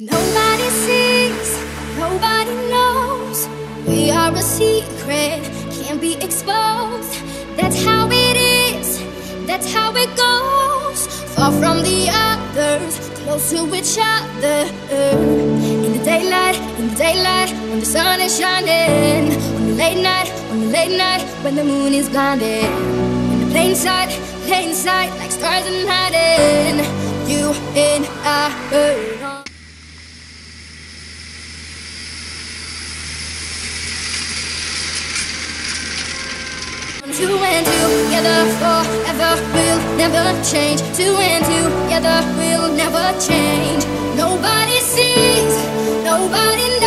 Nobody sees, nobody knows. We are a secret, can't be exposed. That's how it is, that's how it goes. Far from the others, close to each other. In the daylight, in the daylight, when the sun is shining. On the late night, on the late night, when the moon is blinding. In the plain sight, plain sight, like stars in hiding. You and I. Two and two, together forever, we'll never change. Two and two, together we'll never change. Nobody sees, nobody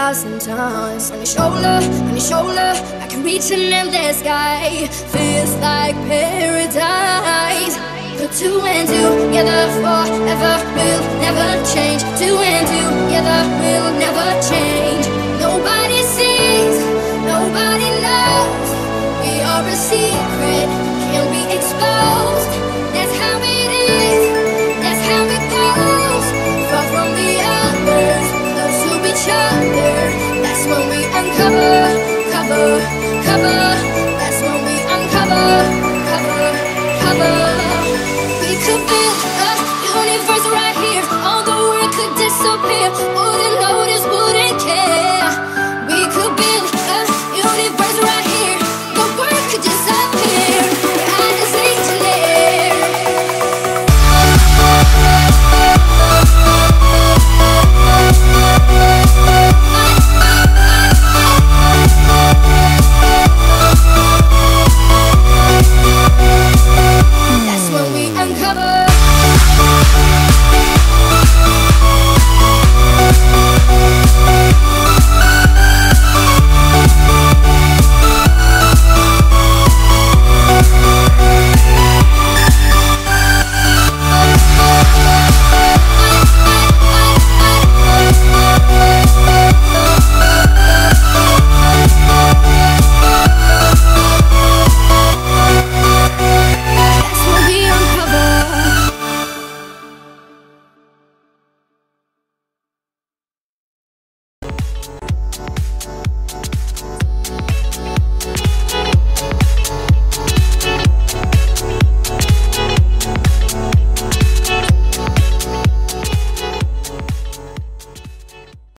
thousand tons. On your shoulder, on your shoulder, I can reach an endless sky. Feels like paradise.